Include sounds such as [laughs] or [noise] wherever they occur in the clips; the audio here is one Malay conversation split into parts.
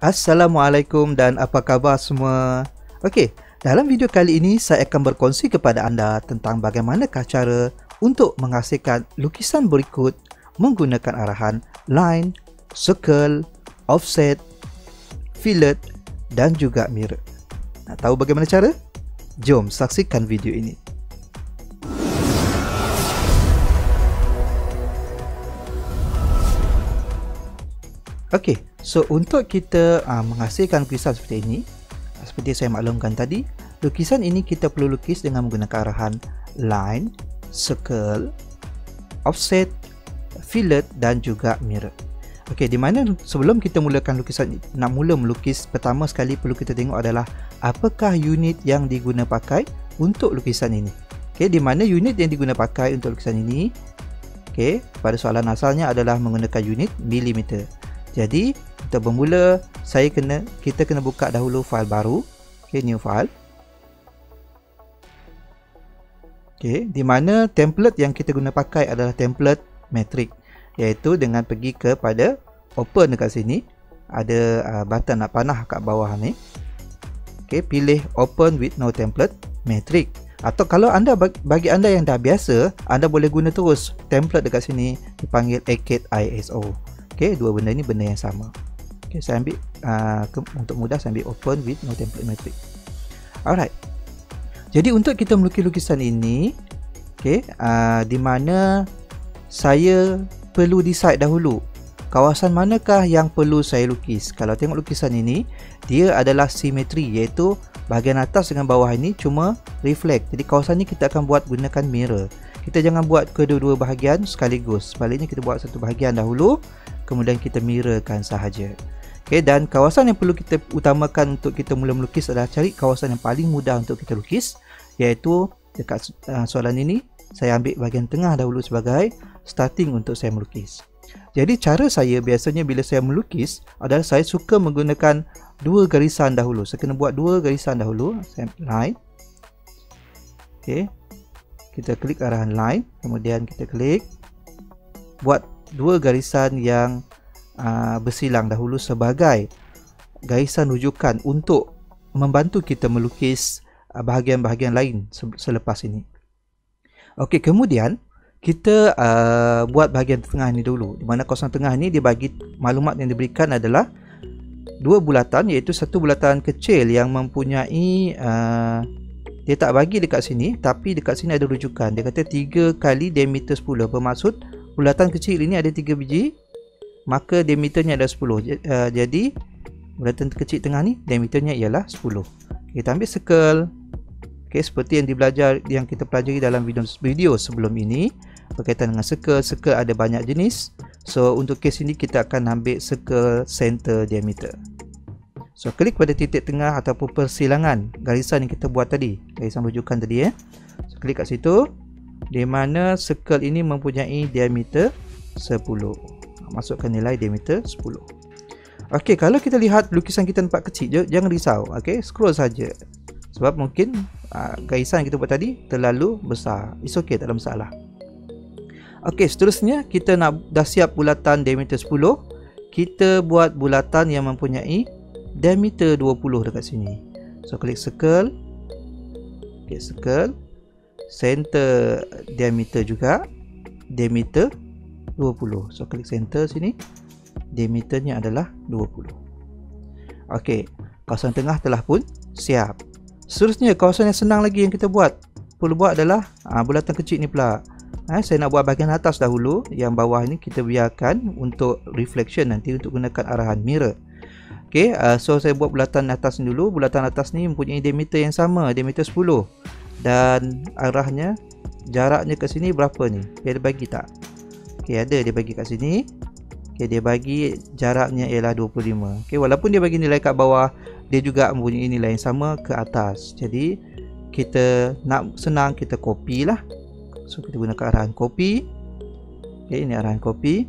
Assalamualaikum dan apa khabar semua? Okey, dalam video kali ini saya akan berkongsi kepada anda tentang bagaimanakah cara untuk menghasilkan lukisan berikut menggunakan arahan line, circle, offset, fillet dan juga mirror. Nak tahu bagaimana cara? Jom saksikan video ini. Okey, so untuk kita uh, menghasilkan lukisan seperti ini, seperti saya maklumkan tadi, lukisan ini kita perlu lukis dengan menggunakan arahan line, circle, offset, fillet dan juga mirror. Okey, di mana sebelum kita mulakan lukisan nak mula melukis, pertama sekali perlu kita tengok adalah apakah unit yang diguna pakai untuk lukisan ini. Okey, di mana unit yang diguna pakai untuk lukisan ini? Okey, pada soalan asalnya adalah menggunakan unit milimeter. Jadi untuk bermula saya kena kita kena buka dahulu fail baru. Okey new file. Okey di mana template yang kita guna pakai adalah template metric iaitu dengan pergi kepada open dekat sini ada uh, button nak panah kat bawah ni. Okey pilih open with no template metric atau kalau anda bagi anda yang dah biasa anda boleh guna terus template dekat sini dipanggil Arcade ISO. Okey, dua benda ni benda yang sama. Okey, saya ambil uh, untuk mudah saya ambil open with no template metric. Alright. Jadi untuk kita melukis lukisan ini, okey, uh, di mana saya perlu decide dahulu kawasan manakah yang perlu saya lukis. Kalau tengok lukisan ini, dia adalah simetri iaitu bahagian atas dengan bawah ini cuma reflect. Jadi kawasan ini kita akan buat gunakan mirror. Kita jangan buat kedua-dua bahagian sekaligus. Sebaliknya kita buat satu bahagian dahulu kemudian kita mirrorkan sahaja. Okay, dan kawasan yang perlu kita utamakan untuk kita mula melukis adalah cari kawasan yang paling mudah untuk kita lukis iaitu dekat uh, soalan ini saya ambil bahagian tengah dahulu sebagai starting untuk saya melukis. Jadi cara saya biasanya bila saya melukis adalah saya suka menggunakan dua garisan dahulu. Saya kena buat dua garisan dahulu. Saya line. Okay. Kita klik arahan line. Kemudian kita klik. Buat dua garisan yang uh, bersilang dahulu sebagai garisan rujukan untuk membantu kita melukis uh, bahagian-bahagian lain selepas ini. Okey, kemudian kita uh, buat bahagian tengah ini dulu. Di mana kawasan tengah ini dia bagi maklumat yang diberikan adalah dua bulatan iaitu satu bulatan kecil yang mempunyai uh, dia tak bagi dekat sini tapi dekat sini ada rujukan. Dia kata 3 kali diameter 10 bermaksud bulatan kecil ini ada 3 biji maka diameternya ada 10 uh, jadi bulatan kecil tengah ni diameternya ialah 10 kita ambil circle. Okay, seperti yang dibelajar yang kita pelajari dalam video, video sebelum ini berkaitan dengan circle. Circle ada banyak jenis. So untuk case ini kita akan ambil circle center diameter. So klik pada titik tengah ataupun persilangan garisan yang kita buat tadi. Garisan rujukan tadi eh. So klik kat situ. Di mana circle ini mempunyai diameter 10 masukkan nilai diameter 10 ok kalau kita lihat lukisan kita nampak kecil jangan risau ok scroll saja. Sebab mungkin uh, garisan yang kita buat tadi terlalu besar. It's ok tak ada masalah. Ok seterusnya kita nak dah siap bulatan diameter 10 kita buat bulatan yang mempunyai diameter 20 dekat sini. So klik circle. Ok circle. Center diameter juga. Diameter 20 so klik center sini. Diameternya adalah 20 ok kawasan tengah telah pun siap. Seterusnya kawasan yang senang lagi yang kita buat perlu buat adalah ha, bulatan kecil ni pula. Ha, saya nak buat bahagian atas dahulu. Yang bawah ni kita biarkan untuk reflection nanti untuk gunakan arahan mirror. Ok uh, so saya buat bulatan atas ni dulu. Bulatan atas ni mempunyai diameter yang sama diameter 10 dan arahnya jaraknya ke sini berapa ni? Dia bagi tak ok ada dia bagi kat sini. Ok dia bagi jaraknya ialah 25 ok walaupun dia bagi nilai kat bawah dia juga mempunyai nilai yang sama ke atas. Jadi kita nak senang kita copy lah. So kita gunakan arahan copy. Ok ini arahan copy.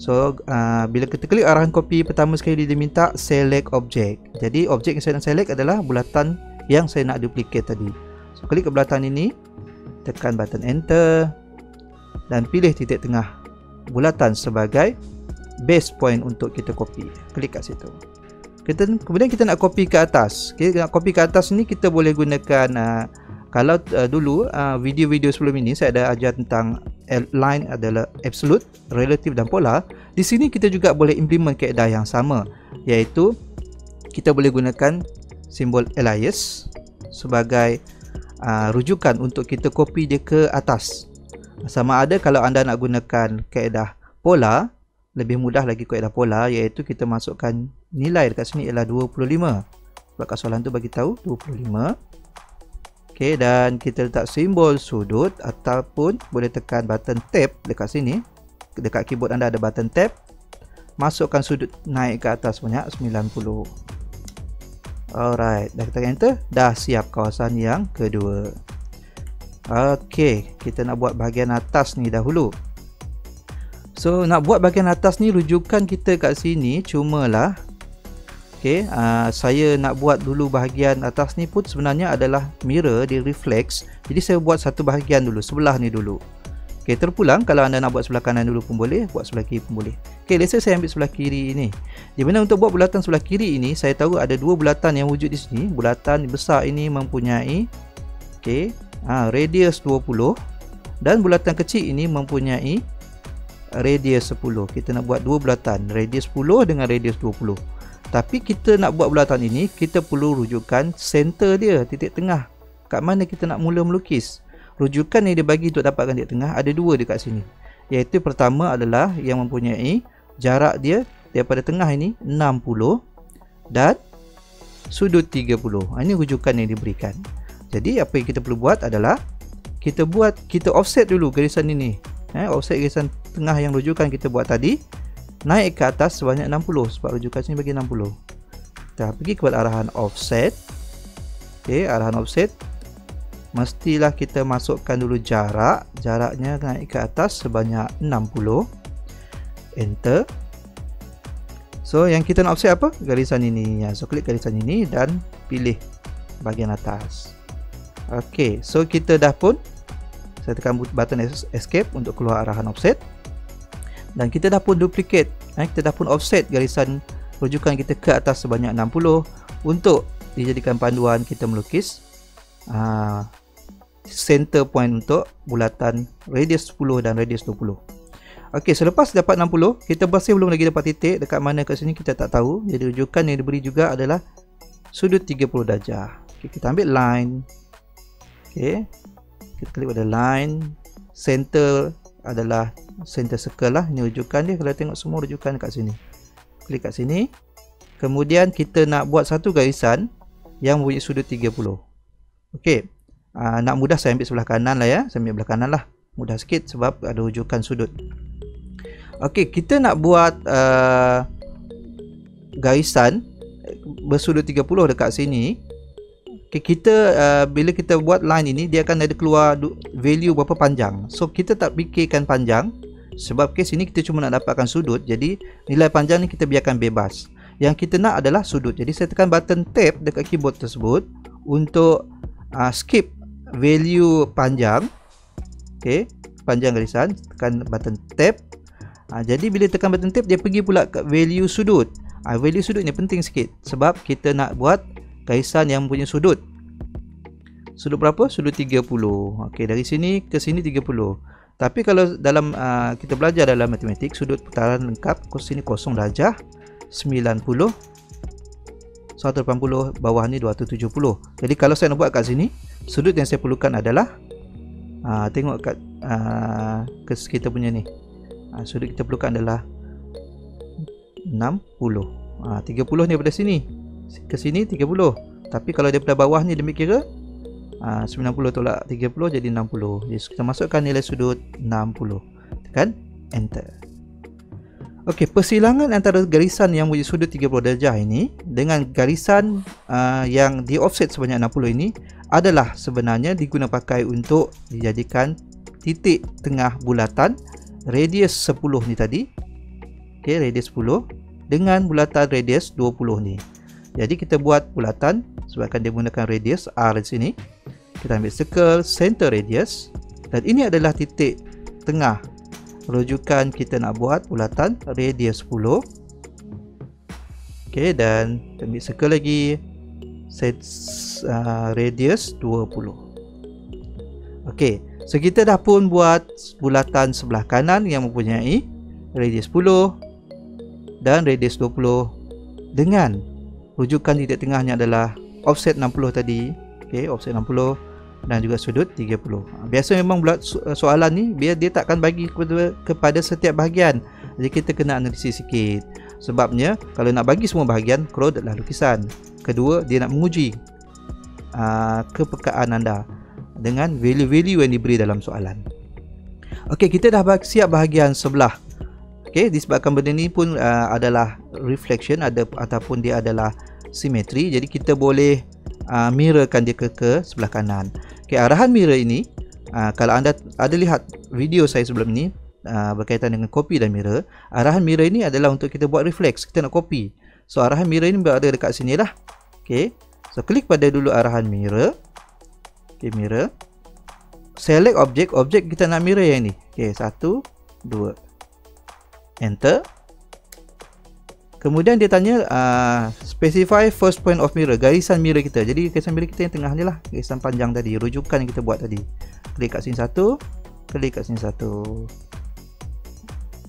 So uh, bila kita klik arahan copy pertama sekali dia minta select object. Jadi objek yang saya nak select adalah bulatan yang saya nak duplicate tadi. So, klik ke belakang ini, tekan button enter dan pilih titik tengah bulatan sebagai base point untuk kita copy. Klik kat situ. kita kemudian kita nak copy ke atas okay, nak copy ke atas ni kita boleh gunakan uh, kalau uh, dulu uh, video-video sebelum ini saya ada ajar tentang line adalah absolute, relative dan polar. Di sini kita juga boleh implement kaedah yang sama iaitu kita boleh gunakan simbol alias sebagai uh, rujukan untuk kita copy dia ke atas. Sama ada kalau anda nak gunakan kaedah polar, lebih mudah lagi kaedah polar iaitu kita masukkan nilai dekat sini ialah 25. Sebab kat soalan tu bagi tahu 25. Okey dan kita letak simbol sudut ataupun boleh tekan button tab dekat sini. Dekat keyboard anda ada button tab. Masukkan sudut naik ke atas banyak 90. Alright, dah kita enter, dah siap kawasan yang kedua. Okey, kita nak buat bahagian atas ni dahulu. So, nak buat bahagian atas ni rujukan kita kat sini cumalah Okay, uh, saya nak buat dulu bahagian atas ni pun sebenarnya adalah mirror di reflex. Jadi saya buat satu bahagian dulu, sebelah ni dulu. Okay, terpulang kalau anda nak buat sebelah kanan dulu pun boleh, buat sebelah kiri pun boleh. Okay, let's say saya ambil sebelah kiri ini. Di mana untuk buat bulatan sebelah kiri ini, saya tahu ada dua bulatan yang wujud di sini. Bulatan besar ini mempunyai okay, uh, radius 20 dan bulatan kecil ini mempunyai radius 10. Kita nak buat dua bulatan, radius 10 dengan radius 20. Tapi kita nak buat bulatan ini, kita perlu rujukan center dia, titik tengah. Kat mana kita nak mula melukis. Rujukan yang dia bagi untuk dapatkan titik tengah ada dua dekat sini. Iaitu pertama adalah yang mempunyai jarak dia daripada tengah ini 60 dan sudut 30. Ha, ini rujukan yang diberikan. Jadi apa yang kita perlu buat adalah kita buat kita offset dulu garisan ini. Eh, offset garisan tengah yang rujukan kita buat tadi naik ke atas sebanyak 60 sebab rujukan sini bagi 60 kita pergi kepada arahan offset. Ok arahan offset. Mestilah kita masukkan dulu jarak. Jaraknya naik ke atas sebanyak 60 enter. So yang kita nak offset apa? Garisan ini. Ya so klik garisan ini dan pilih bahagian atas ok so kita dah pun saya tekan button escape untuk keluar arahan offset. Dan kita dah pun duplicate eh, kita dah pun offset garisan rujukan kita ke atas sebanyak 60 untuk dijadikan panduan kita melukis. Uh, center point untuk bulatan radius 10 dan radius 20 ok selepas dapat 60 kita masih belum lagi dapat titik. Dekat mana kat sini kita tak tahu. Jadi rujukan yang diberi juga adalah sudut 30 darjah. Okay, kita ambil line ok kita klik pada line. Center adalah center circle lah. Ini rujukan dia. Kalau tengok semua rujukan dekat sini. Klik kat sini. Kemudian kita nak buat satu garisan yang mempunyai sudut 30 ok aa, nak mudah saya ambil sebelah kanan lah ya. Saya ambil sebelah kanan lah. Mudah sikit sebab ada rujukan sudut. Ok kita nak buat aa, garisan bersudut 30 dekat sini Okay, kita uh, bila kita buat line ini dia akan ada keluar value berapa panjang. So kita tak fikirkan panjang sebab kes ini kita cuma nak dapatkan sudut. Jadi nilai panjang ni kita biarkan bebas. Yang kita nak adalah sudut. Jadi saya tekan button tab dekat keyboard tersebut untuk uh, skip value panjang. Okay, panjang garisan tekan button tab. Uh, jadi bila tekan button tab dia pergi pula ke value sudut. Uh, value sudut ni penting sikit sebab kita nak buat kaisan yang punya sudut. Sudut berapa? sudut 30 ok dari sini ke sini 30 tapi kalau dalam uh, kita belajar dalam matematik sudut putaran lengkap sini kosong darjah 90 180 bawah ni 270 jadi kalau saya nak buat kat sini sudut yang saya perlukan adalah uh, tengok kat uh, kita punya ni. Uh, sudut kita perlukan adalah 60 uh, 30 ni daripada sini ke sini 30 tapi kalau daripada bawah ni demi kira uh, 90 tolak 30 jadi 60 jadi kita masukkan nilai sudut 60 tekan enter. Ok persilangan antara garisan yang wujud sudut 30 darjah ini dengan garisan uh, yang di offset sebanyak 60 ini adalah sebenarnya diguna pakai untuk dijadikan titik tengah bulatan radius 10 ni tadi. Ok radius 10 dengan bulatan radius 20 ni jadi kita buat bulatan sebabkan dia menggunakan radius R di sini. Kita ambil circle center radius dan ini adalah titik tengah rujukan kita nak buat bulatan radius 10. Okey dan ambil circle lagi set uh, radius 20. Okey, so kita dah pun buat bulatan sebelah kanan yang mempunyai radius 10 dan radius 20 dengan rujukan titik tengahnya adalah offset 60 tadi. Okey, offset 60 dan juga sudut 30. Biasa memang buat soalan ni biar dia takkan bagi kepada kepada setiap bahagian. Jadi kita kena analisis sikit. Sebabnya kalau nak bagi semua bahagian crowdedlah lukisan. Kedua dia nak menguji uh, kepekaan anda dengan value-value yang diberi dalam soalan. Okey, kita dah siap bahagian sebelah. Okey, disebabkan benda ni pun uh, adalah reflection ada ataupun dia adalah simetri. Jadi kita boleh uh, mirrorkan dia ke ke sebelah kanan. Okey, arahan mirror ini uh, kalau anda ada lihat video saya sebelum ni uh, berkaitan dengan copy dan mirror arahan mirror ini adalah untuk kita buat reflex. Kita nak copy so arahan mirror ini berada dekat sini lah. Ok so klik pada dulu arahan mirror. Ok mirror. Select objek. Objek kita nak mirror yang ni. Ok satu dua. Enter kemudian dia tanya uh, specify first point of mirror garisan mirror kita jadi garisan mirror kita yang tengah ni lah garisan panjang tadi rujukan yang kita buat tadi klik kat sini satu klik kat sini satu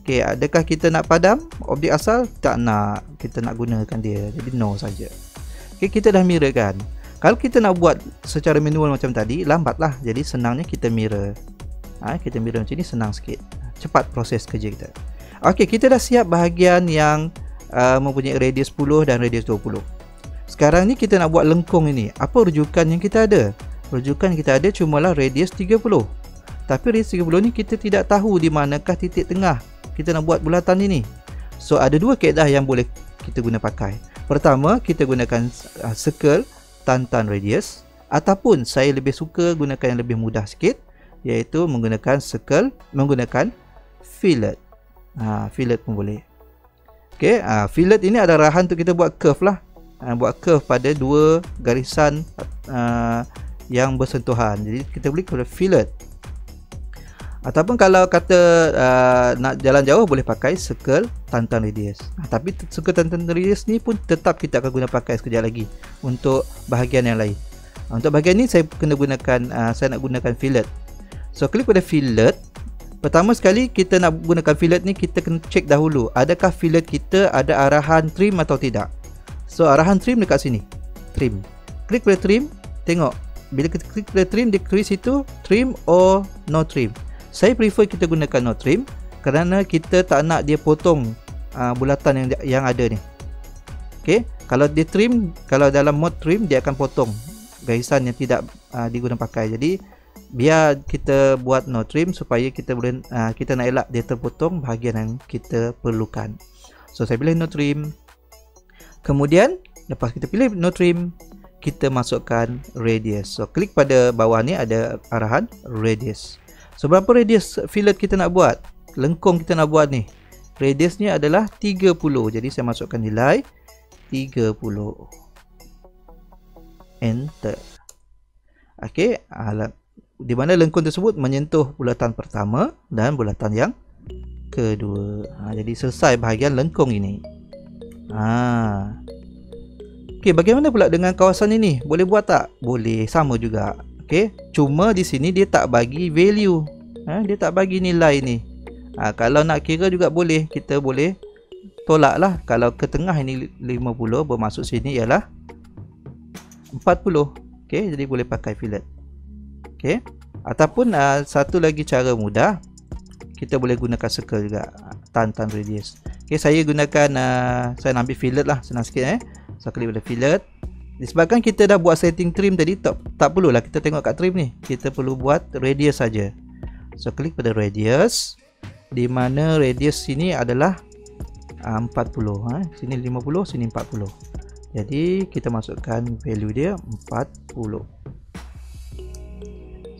Okey, adakah kita nak padam objek asal? Tak nak. Kita nak gunakan dia. Jadi no saja. Okey, kita dah mirror kan. Kalau kita nak buat secara manual macam tadi, lambatlah. Jadi senangnya kita mirror. Ha, kita mirror macam ni senang sikit. Cepat proses kerja kita. Okey, kita dah siap bahagian yang uh, mempunyai radius 10 dan radius 20. Sekarang ni kita nak buat lengkung ini. Apa rujukan yang kita ada? Rujukan kita ada cumalah radius 30. Tapi radius 30 ni kita tidak tahu di manakah titik tengah kita nak buat bulatan ini. So ada dua kaedah yang boleh kita guna pakai. Pertama, kita gunakan uh, circle tantan radius ataupun saya lebih suka gunakan yang lebih mudah sikit iaitu menggunakan circle menggunakan fillet. Ha, fillet pun boleh. Okey, ha, fillet ini ada arahan untuk kita buat curve lah. Ha, buat curve pada dua garisan uh, yang bersentuhan. Jadi kita boleh kepada fillet. Ataupun kalau kata uh, nak jalan jauh boleh pakai circle tantan radius. Uh, tapi circle tantan radius ni pun tetap kita akan guna pakai sekejap lagi untuk bahagian yang lain. Uh, untuk bahagian ni saya kena gunakan uh, saya nak gunakan fillet. So klik pada fillet. Pertama sekali kita nak gunakan fillet ni kita kena check dahulu adakah fillet kita ada arahan trim atau tidak. So arahan trim dekat sini. Trim. Klik pada trim, tengok bila kita klik pada trim dia klik situ trim or no trim. Saya prefer kita gunakan no trim kerana kita tak nak dia potong uh, bulatan yang yang ada ni. Okey, kalau dia trim, kalau dalam mode trim dia akan potong garisan yang tidak uh, digunakan pakai. Jadi biar kita buat no trim supaya kita boleh uh, kita nak elak dia terpotong bahagian yang kita perlukan. So saya pilih no trim. Kemudian lepas kita pilih no trim, kita masukkan radius. So klik pada bawah ni ada arahan radius. So berapa radius fillet kita nak buat? Lengkung kita nak buat ni. Radiusnya adalah 30. Jadi saya masukkan nilai 30. Enter. Okey, alat di mana lengkung tersebut menyentuh bulatan pertama dan bulatan yang kedua. Ha, jadi selesai bahagian lengkung ini. Ha. Okey, bagaimana pula dengan kawasan ini? Boleh buat tak? Boleh, sama juga. Okey, cuma di sini dia tak bagi value. Ha, dia tak bagi nilai ni. Ha, kalau nak kira juga boleh, kita boleh tolaklah. Kalau ke tengah ini 50 bermaksud sini ialah 40. Okey, jadi boleh pakai fillet. Okey. Ataupun uh, satu lagi cara mudah, kita boleh gunakan circle juga tan-tan radius. Okey, saya gunakan uh, saya ambil fillet lah, senang sikit eh. Saya klik pada fillet. Disebabkan kita dah buat setting trim tadi tak, tak perlulah kita tengok kat trim ni Kita perlu buat radius saja. So klik pada radius Di mana radius sini adalah uh, 40 ha? Sini 50, sini 40 Jadi kita masukkan value dia 40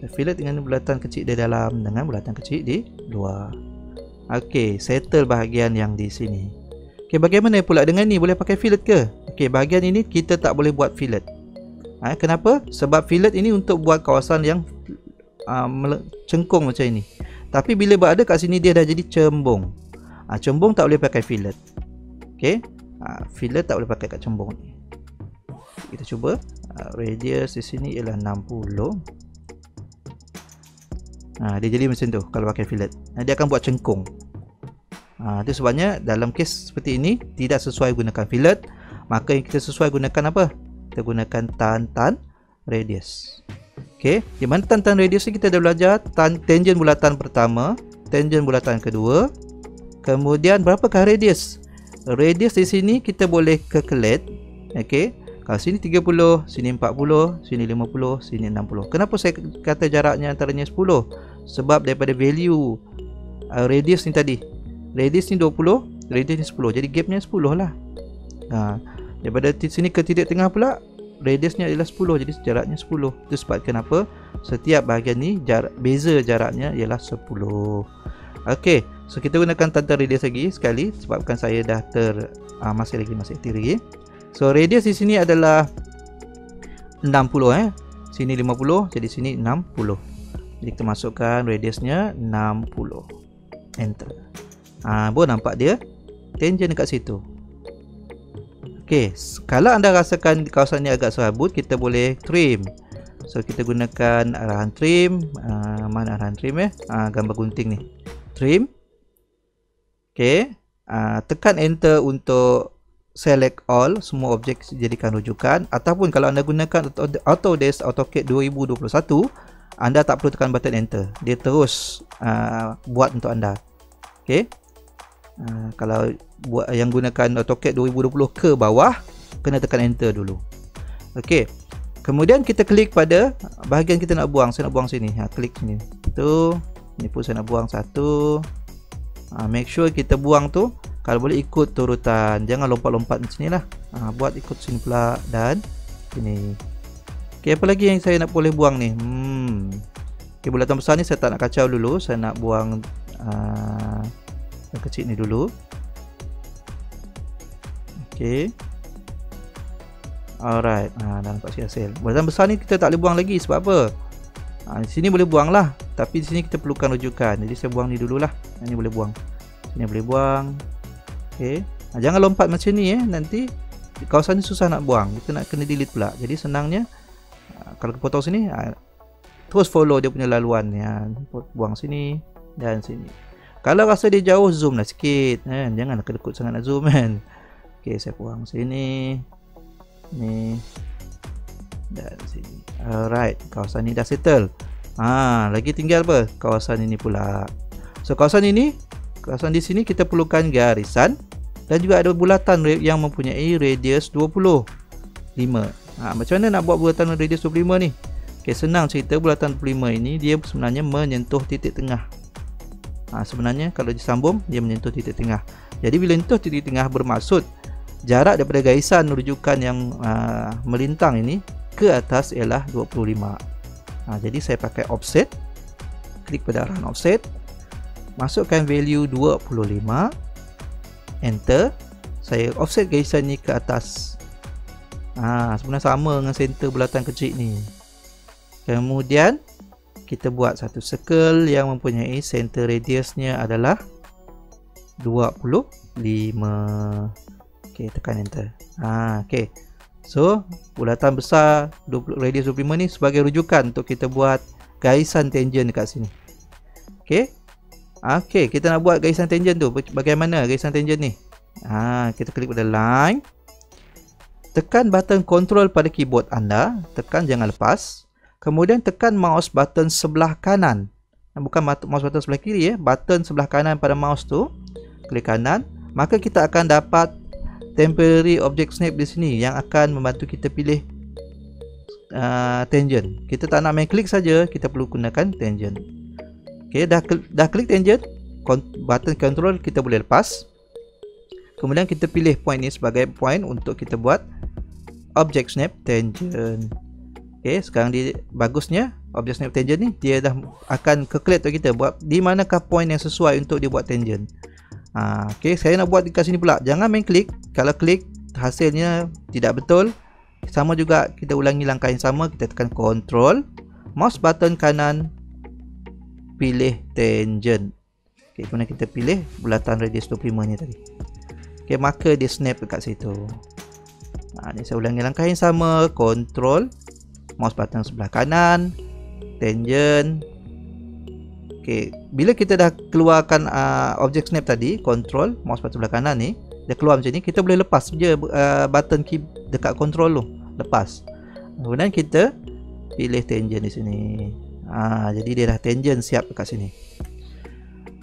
Fillet dengan bulatan kecil di dalam Dengan bulatan kecil di luar Ok, settle bahagian yang di sini Ok, bagaimana pula dengan ni? Boleh pakai fillet ke? Okey, bahagian ini kita tak boleh buat fillet. Ha, kenapa? Sebab fillet ini untuk buat kawasan yang uh, cengkung macam ini. Tapi bila berada kat sini dia dah jadi cembung. Ha, cembung tak boleh pakai fillet. Okey. uh, filler tak boleh pakai kat cembung ni kita cuba uh, radius di sini ialah 60 Ha, dia jadi macam tu kalau pakai fillet. Ha, dia akan buat cengkung. Ha, itu sebabnya dalam kes seperti ini tidak sesuai gunakan fillet. Maka yang kita sesuai gunakan apa? Kita gunakan tan-tan radius. Okey, di mana tan-tan radius ni kita dah belajar tan tangent bulatan pertama, tangent bulatan kedua. Kemudian berapakah radius? Radius di sini kita boleh calculate. Okey, kalau sini 30, sini 40, sini 50, sini 60. Kenapa saya kata jaraknya antaranya 10? Sebab daripada value uh, radius ni tadi. Radius ni 20, radius ni 10. Jadi gapnya 10 lah. Ha, daripada sini ke titik tengah pula, radiusnya adalah 10. Jadi jaraknya 10. Itu sebab kenapa setiap bahagian ni jarak, beza jaraknya ialah 10. Okey, so kita gunakan tanda radius lagi sekali sebabkan saya dah ter uh, masih lagi masih teori. So radius di sini adalah 60 eh. Sini 50, jadi sini 60. Jadi kita masukkan radiusnya 60. Enter. Ah, ha, boleh nampak dia tangent dekat situ. Okey, kalau anda rasakan kawasan ni agak serabut, kita boleh trim. So kita gunakan arahan trim, uh, mana arahan trim eh? Uh, gambar gunting ni. Trim. Okey, uh, tekan enter untuk select all semua objek jadikan rujukan ataupun kalau anda gunakan Autodesk AutoCAD 2021 anda tak perlu tekan button enter. Dia terus uh, buat untuk anda. Okey uh, kalau buat yang gunakan AutoCAD 2020 ke bawah kena tekan enter dulu. Okey kemudian kita klik pada bahagian kita nak buang. Saya nak buang sini. Ha klik sini. Tu ni pun saya nak buang satu. Uh, make sure kita buang tu. Kalau boleh ikut turutan. Jangan lompat-lompat macam ni lah ha, buat ikut sini pula. Dan sini ok apa lagi yang saya nak boleh buang ni? Hmm. ok bulatan besar ni saya tak nak kacau dulu. Saya nak buang uh, yang kecil ni dulu. Ok alright. Ha, dah nampak sikit hasil. Bulatan besar ni kita tak boleh buang lagi. Sebab apa? Ha, di sini boleh buang lah. Tapi di sini kita perlukan rujukan. Jadi saya buang ni dululah ini boleh buang. Ini boleh buang. Okey. Ha, jangan lompat macam ni eh nanti kawasan ni susah nak buang. Kita nak kena delete pula. Jadi senangnya kalau kita potong sini ha, terus follow dia punya laluan ya. Buang sini dan sini. Kalau rasa dia jauh zoom lah sikit kan. Jangan nak kedekut sangat nak zoom [laughs] kan. Okey, saya buang sini. Ni dan sini. Alright, kawasan ni dah settle. Ha, lagi tinggal apa? Kawasan ini pula. So kawasan ini, kawasan di sini kita perlukan garisan dan juga ada bulatan yang mempunyai radius 25 ha, macam mana nak buat bulatan radius 25 ni? Okay, senang cerita bulatan 25 ini. Dia sebenarnya menyentuh titik tengah. Ha, sebenarnya kalau disambung dia menyentuh titik tengah. Jadi bila menyentuh titik tengah bermaksud jarak daripada garisan rujukan yang uh, melintang ini ke atas ialah 25 ha, jadi saya pakai offset. Klik pada arahan offset. Masukkan value 25 enter. Saya offset garisan ni ke atas ha, sebenarnya sama dengan center bulatan kecil ni kemudian kita buat satu circle yang mempunyai center radiusnya adalah 25 ok tekan enter ha, ok so bulatan besar 20, radius 25 ni sebagai rujukan untuk kita buat garisan tangent dekat sini ok Okey, kita nak buat garisan tangent tu. Bagaimana garisan tangent ni? Ha, kita klik pada line. Tekan button control pada keyboard anda. Tekan jangan lepas. Kemudian tekan mouse button sebelah kanan. Bukan mouse button sebelah kiri ya. Button sebelah kanan pada mouse tu. Klik kanan. Maka kita akan dapat temporary object snap di sini yang akan membantu kita pilih uh, tangent. Kita tak nak main klik saja, kita perlu gunakan tangent. Okey, dah dah klik tangent, button control kita boleh lepas. Kemudian kita pilih point ni sebagai point untuk kita buat object snap tangent. Okey, sekarang di bagusnya object snap tangent ni dia dah akan calculate untuk kita buat di manakah point yang sesuai untuk dia buat tangent. Ha, okey, saya nak buat dekat sini pula. Jangan main klik. Kalau klik hasilnya tidak betul, sama juga kita ulangi langkah yang sama, kita tekan control, mouse button kanan pilih tangent. Okey, kemudian kita pilih bulatan radius 25 ni tadi. Okay, maka dia snap dekat situ. Ha, ni saya ulangi langkah yang sama. Control. Mouse button sebelah kanan. Tangent. Okay, bila kita dah keluarkan uh, object snap tadi, control, mouse button sebelah kanan ni, dia keluar macam ni, kita boleh lepas je uh, button key dekat control tu. Lepas. Kemudian kita pilih tangent di sini. Ha, jadi dia dah tangent siap dekat sini.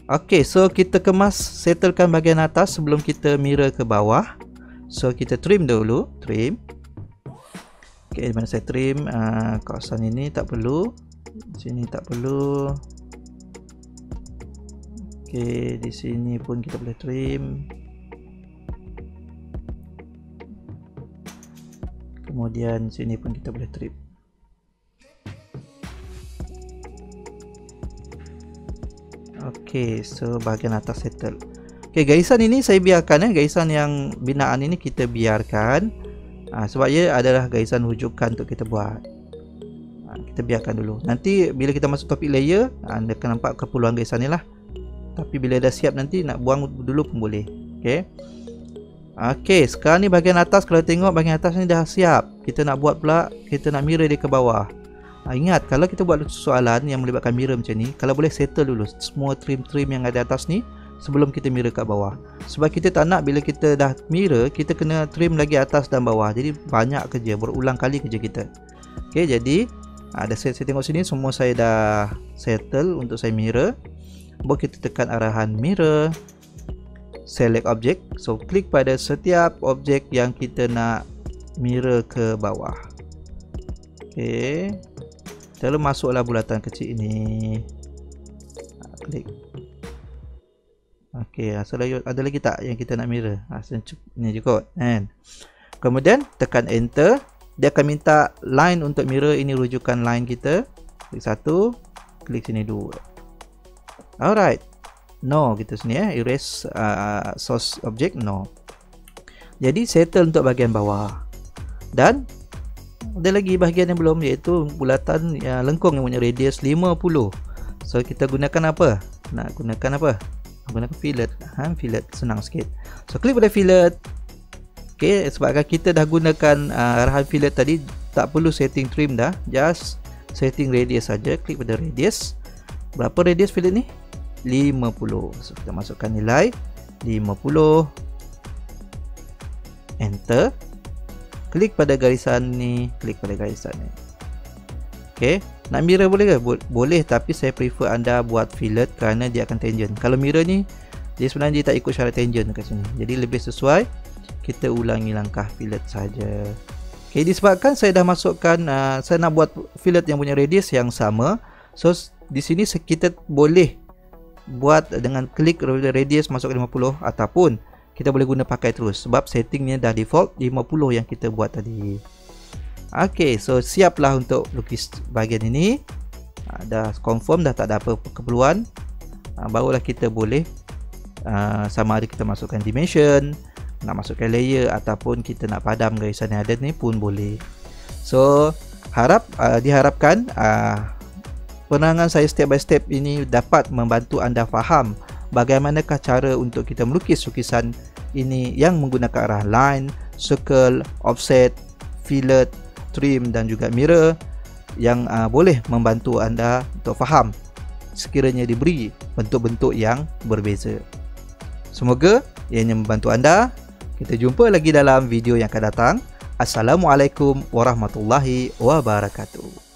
Okay, so kita kemas settlekan bahagian atas sebelum kita mirror ke bawah. So kita trim dulu, trim. Okay, di mana saya trim uh, kawasan ini tak perlu. Sini tak perlu. Okay, di sini pun kita boleh trim. Kemudian sini pun kita boleh trim. Okey, so bahagian atas settle. Okey, garisan ini saya biarkan eh. Garisan yang binaan ini kita biarkan. Ha, sebab ia adalah garisan rujukan untuk kita buat. Ha, kita biarkan dulu. Nanti bila kita masuk topik layer, anda akan nampak keperluan garisan ni lah. Tapi bila dah siap nanti nak buang dulu pun boleh. Okey. Okey, sekarang ni bahagian atas kalau tengok bahagian atas ni dah siap. Kita nak buat pula, kita nak mirror dia ke bawah. Ha, ingat kalau kita buat soalan yang melibatkan mirror macam ni, kalau boleh settle dulu semua trim-trim yang ada atas ni sebelum kita mirror kat bawah. Sebab kita tak nak bila kita dah mirror, kita kena trim lagi atas dan bawah. Jadi banyak kerja, berulang kali kerja kita. Okey, jadi ada ha, saya, saya tengok sini semua saya dah settle untuk saya mirror. Baru kita tekan arahan mirror. Select object. So klik pada setiap objek yang kita nak mirror ke bawah. Okey. Lalu masuklah bulatan kecil ini. Ha, klik. Okey, asal ada lagi tak yang kita nak mirror? Asal ha, ni cukup kan. Kemudian tekan enter. Dia akan minta line untuk mirror ini rujukan line kita. Klik satu, klik sini dua. Alright. No kita sini eh erase uh, source object no. Jadi settle untuk bahagian bawah. Dan ada lagi bahagian yang belum iaitu bulatan yang lengkung yang punya radius 50 so kita gunakan apa nak gunakan apa gunakan fillet. Ha, fillet senang sikit. So klik pada fillet. Ok sebabkan kita dah gunakan uh, arahan fillet tadi tak perlu setting trim dah. Just setting radius saja. Klik pada radius. Berapa radius fillet ni? 50 so kita masukkan nilai 50 enter. Klik pada garisan ni. Klik pada garisan ni. Ok nak mirror boleh ke? Bo boleh tapi saya prefer anda buat fillet kerana dia akan tangent. Kalau mirror ni dia sebenarnya dia tak ikut syarat tangent kat sini. Jadi lebih sesuai kita ulangi langkah fillet saja. Ok disebabkan saya dah masukkan uh, saya nak buat fillet yang punya radius yang sama. So di sini kita boleh buat dengan klik radius masuk ke 50 ataupun kita boleh guna pakai terus. Sebab settingnya dah default 50 yang kita buat tadi ok so siaplah untuk lukis bahagian ini. Ha, dah confirm dah tak ada apa keperluan. Ha, barulah kita boleh uh, sama ada kita masukkan dimension nak masukkan layer ataupun kita nak padam garisan yang ada ni pun boleh. So harap uh, diharapkan uh, penerangan saya step by step ini dapat membantu anda faham bagaimanakah cara untuk kita melukis lukisan ini yang menggunakan arah line, circle, offset, fillet, trim dan juga mirror yang uh, boleh membantu anda untuk faham sekiranya diberi bentuk-bentuk yang berbeza. Semoga ianya membantu anda. Kita jumpa lagi dalam video yang akan datang. Assalamualaikum warahmatullahi wabarakatuh.